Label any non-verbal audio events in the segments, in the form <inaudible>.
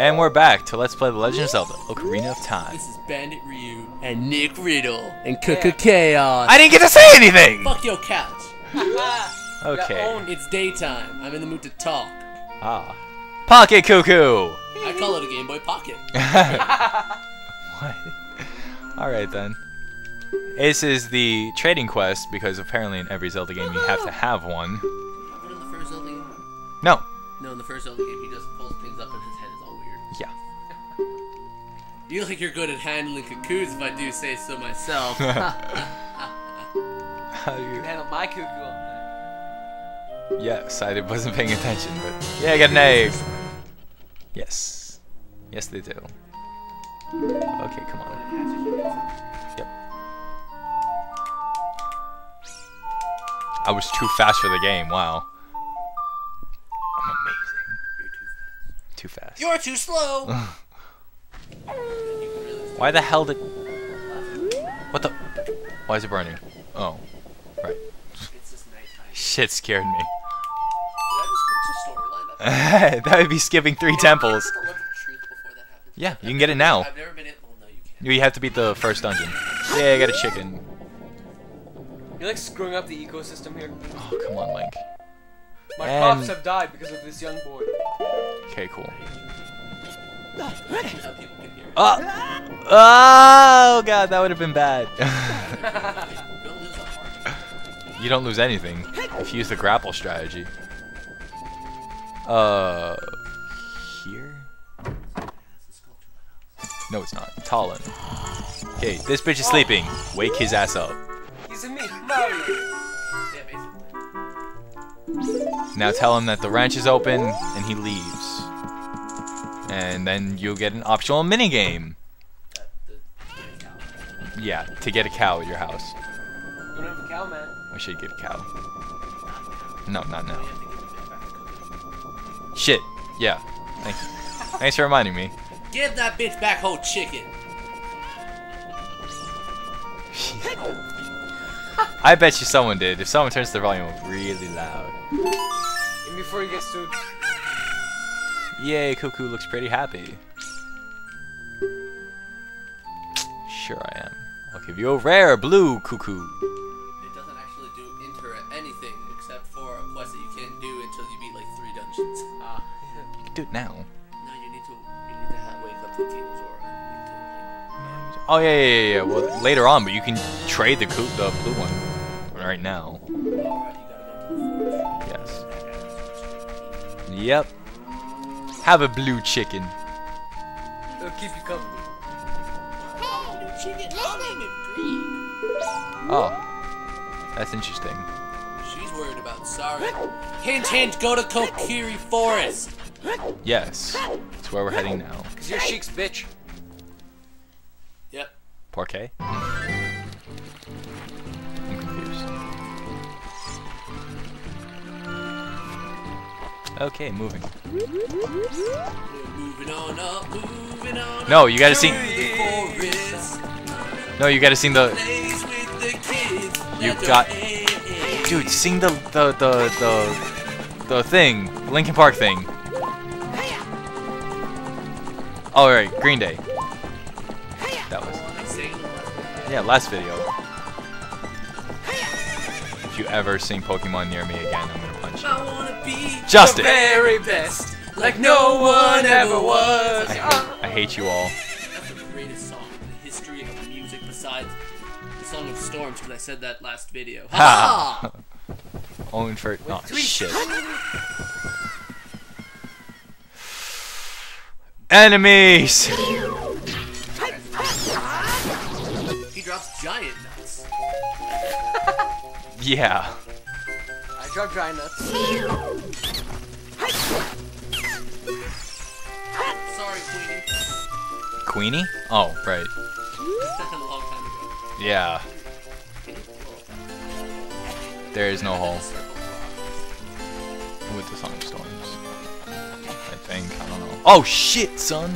And we're back to Let's Play The Legend of Zelda Ocarina of Time. This is Bandit Ryu and Nick Riddle and Kuka Chaos. I didn't get to say anything! Fuck your couch. <laughs> Okay. It's daytime. I'm in the mood to talk. Ah. Pocket Cuckoo! I call it a Game Boy Pocket. <laughs> what? Alright then. This is the trading quest because apparently in every Zelda game you have to have one. What in the first Zelda game? No. No, in the first Zelda game, he just pulls things up in his head is all weird. Yeah. You look like you're good at handling cuckoos, if I do say so myself. <laughs> How do you... Handle my cuckoo all night. Yes, I wasn't paying attention, but yeah, I got an A. Yes, yes they do. Okay, come on. Yep. I was too fast for the game. Wow. You're too slow. Why the hell did? What the? Why is it burning? Oh, right. It's just nighttime. Shit scared me. Did I just watch the storyline? That's- <laughs> that would be skipping three temples. I have to look at the truth before that happens. Yeah, you can get it now. I've never been in. Well, no, you. You have to beat the first dungeon. Yeah, I got a chicken. You're like screwing up the ecosystem here. Oh, come on, Link. My And- crops have died because of this young boy. Okay, cool. Oh! Oh, God, that would have been bad. Don't lose a heart. you don't lose anything if you use the grapple strategy. Uh, here? No, it's not. Talon. Okay, this bitch is sleeping. Wake his ass up. He's a me, Mario. Now tell him that the ranch is open and he leaves. And then you'll get an optional minigame. That, the, the cow. Yeah, to get a cow at your house. You don't have a cow, man. I should get a cow. No, not now. I have to give it back. Shit. Yeah. Thanks. Thanks for reminding me. Give that bitch back whole chicken. I bet you someone did. If someone turns the volume up really loud. And before he gets to Yay, Cuckoo looks pretty happy. Sure I am. I'll give you a rare blue Cuckoo. It doesn't actually do inter anything except for a quest that you can't do until you beat like three dungeons. <laughs> ah, You can do it now. No, you need to. You need to have, wake up the King Zora. Oh yeah, yeah, yeah, yeah. Well, later on, but you can trade the the blue one right now. to, like, alright, you gotta go to the forest. Yes. Yep. Have a blue chicken. it'll keep you company. Oh, chicken, I'll name Green. Oh, that's interesting. She's worried about sorry. Hint, hint, go to Kokiri Forest. Yes, that's where we're heading now. Cause you're Sheik's bitch. Yep. Porqué? Okay, moving. Moving up, moving No, you gotta sing- the. No, you gotta sing the. The kids. You got-. Dude, sing the the the the the thing, Linkin Park thing. All right, Green Day. That was. I sang it last Yeah, last video. If you ever sing Pokemon near me again, I'm gonna punch. I wanna be Justin. the very best, like no one ever was. I hate, I hate you all. That's the greatest song in the history of music besides the Song of Storms, because I said that last video. Ha! Ha! <laughs> Only for oh shit. Enemies. He drops giant nuts. <laughs> Yeah. Dry nuts. Sorry, Queenie. Queenie? Oh, right. Yeah. There is no hole with the Song of Storms. I think. I don't know. Oh shit, son!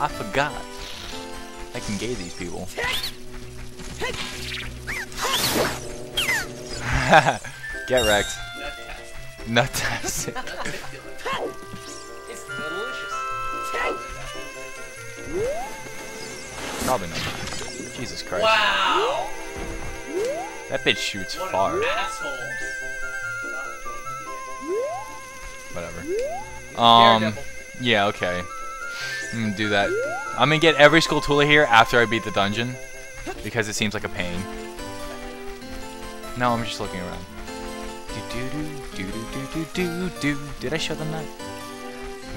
I forgot. I can gay these people. <laughs> Get wrecked. Nut Nut test. test. It's delicious. Probably not. Jesus Christ. Wow! That bitch shoots What far. Whatever. Um. Yeah. Okay. I'm gonna do that. I'm gonna get every Skulltula here after I beat the dungeon, because it seems like a pain. No, I'm just looking around. Do do do do do do do do. Did I show them that?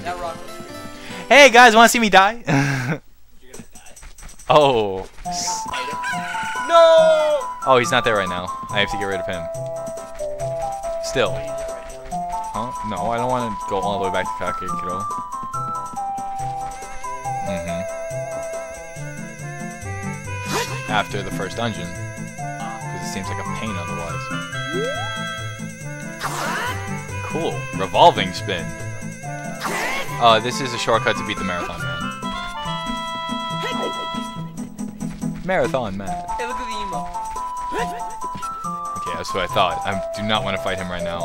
That rock was Hey guys, want to see me die? You're gonna die. oh. No! Oh, he's not there right now. I have to get rid of him. Still. Why are you there right now? Huh? No, I don't want to go all the way back to Kakariko. Mm-hmm. After the first dungeon. Because it seems like a pain otherwise. Cool. Revolving spin. Uh, this is a shortcut to beat the Marathon Man. Marathon Man. Hey, look at the emo. Okay, that's what I thought. I do not want to fight him right now.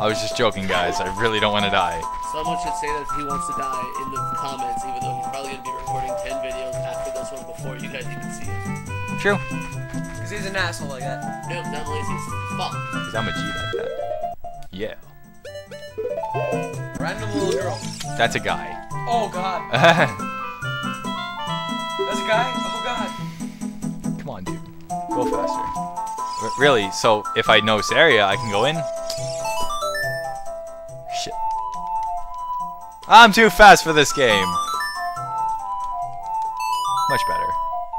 I was just joking, guys. I really don't want to die. Someone should say that he wants to die in the comments, even though he's probably gonna be recording 10 videos after this one before you guys even see it. True. Because he's an asshole like that. Nope, not lazy as fuck. Because I'm a G like that. Yeah. Random little girl. That's a guy. Oh god. <laughs> That's a guy? Oh god. Come on, dude. Go faster. R- really, so if I know this area, I can go in? Shit. I'm too fast for this game. Much better.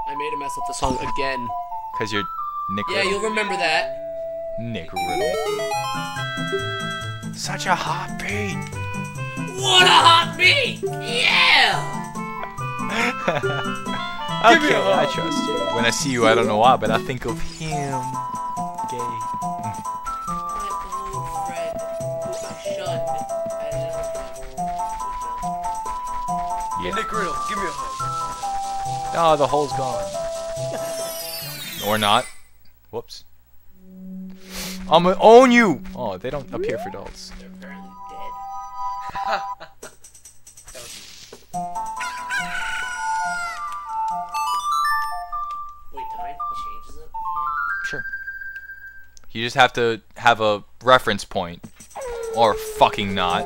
I made a mess up the song again. Because you're Nick Yeah, Riddle. you'll remember that. Nick Riddle. Such a hot beat. What a hot beat! Yeah! <laughs> okay, me a hug. I trust you. When I see you, I don't know why, but I think of him. Gay. My old friend, who I shunned as an Yeah. Nick Riddle, give me a hug. Oh, the hole's gone. <laughs> or not. Whoops. I'm gonna own you! Oh, they don't appear for adults. They're apparently dead. <laughs> Wait, time changes it? Sure. You just have to have a reference point. Or fucking not.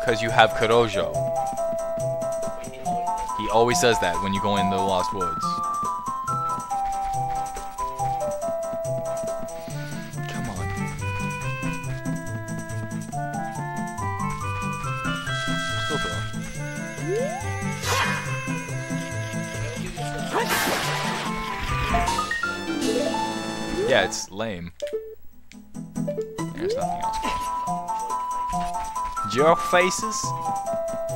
Because you have Kurojo. He always does. He always does that when you go in the Lost Woods. Yeah, it's lame. There's nothing else. Your faces?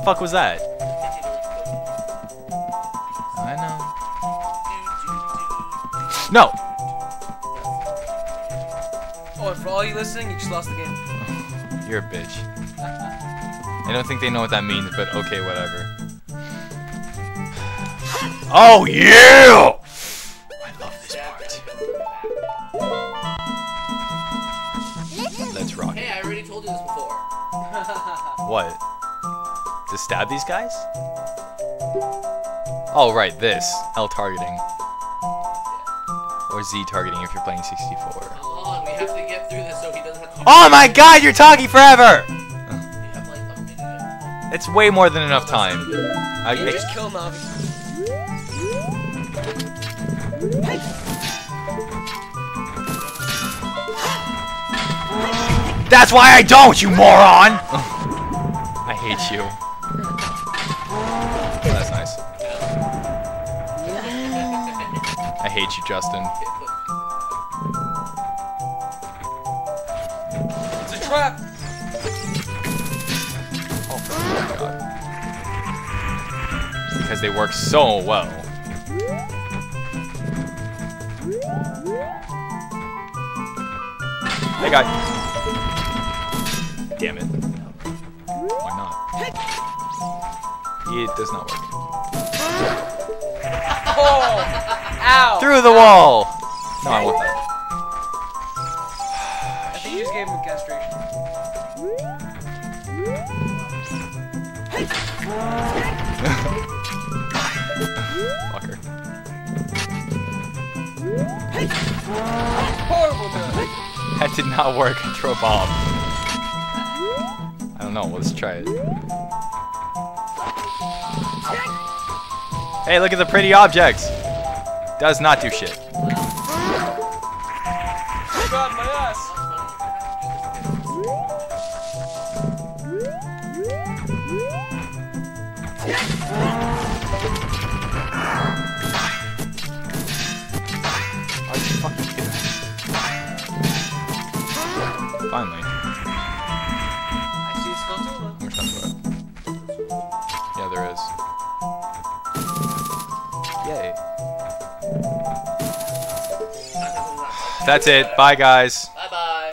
Fuck was that? I know. No! Oh, and for all you listening, you just lost the game. <laughs> You're a bitch. I don't think they know what that means, but okay, whatever. <sighs> Oh yeah! What? To stab these guys? Oh, right, this. L targeting. Or Z targeting if you're playing 64. Come on, we have to get through this so he doesn't have to. Oh my god, you're talking forever! We have like a minute. It's way more than enough time. I- just kill Navi. That's why I don't, you moron! <laughs> Hate you. <laughs> Oh, that's nice. I hate you, Justin. It's a trap! Oh, my god. Because they work so well. Hey, guy. Damn it. It does not work. Oh! Ow! Through the wall! No, I want that. I think you just gave him castration. Fucker. Horrible That did not work. <laughs> I threw a bomb. I don't know. Let's try it. Hey, look at the pretty objects. Does not do shit. Finally. That's it. Bye, guys.